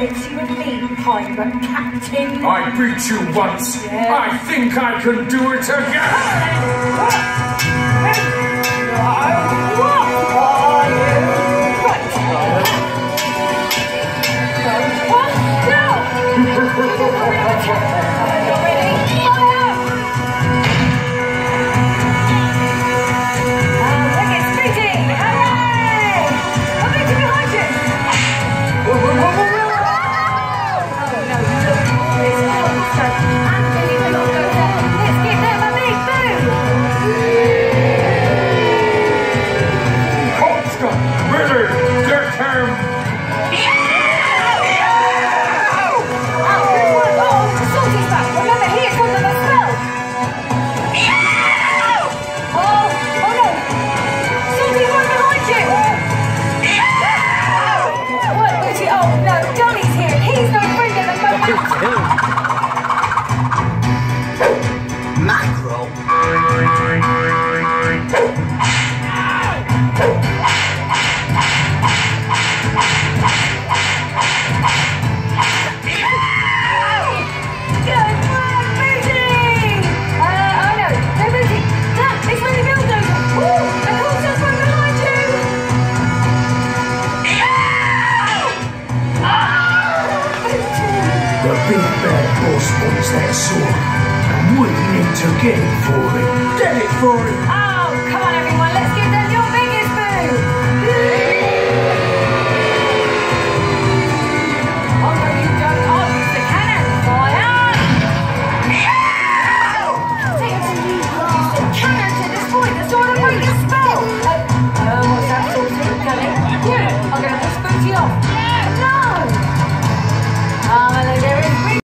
it's you and me, Pirate Captain. I beat you once. Yes. I think I can do it again. Get The big bad boss wants that sword, and we need to get it for it, Get it for him!